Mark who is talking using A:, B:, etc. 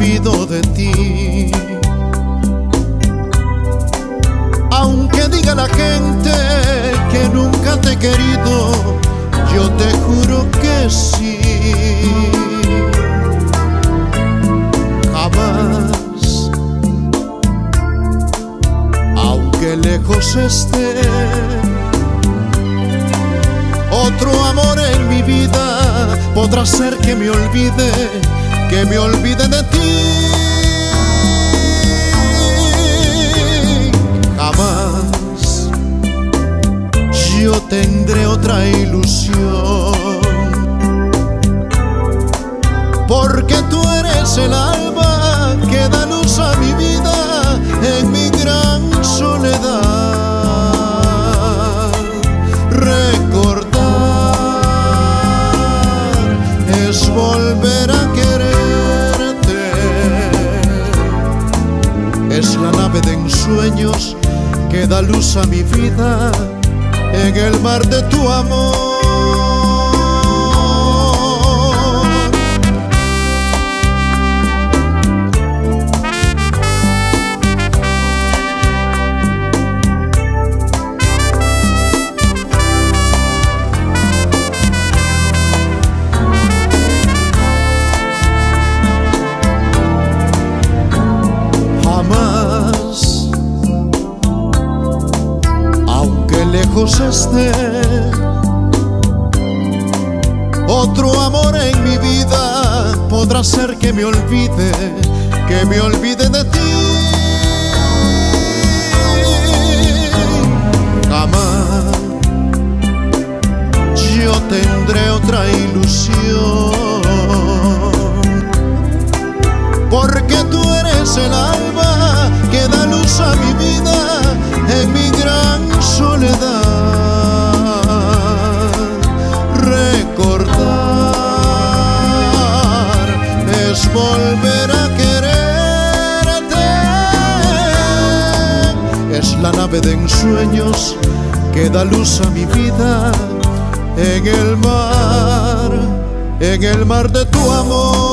A: de ti. Aunque diga la gente que nunca te he querido, yo te juro que sí. Jamás, aunque lejos esté, otro amor en mi vida podrá ser que me olvide que me olvide de ti. yo tendré otra ilusión. Porque tú eres el alma que da luz a mi vida en mi gran soledad. Recordar es volver a quererte. Es la nave de ensueños que da luz a mi vida en el mar de tu amor. Lejos esté. Otro amor en mi vida podrá ser que me olvide, que me olvide de ti. Jamás yo tendré otra ilusión, porque tú eres el alma que da luz a mi vida Recordar es volver a quererte. Es la nave de ensueños que da luz a mi vida en el mar, en el mar de tu amor.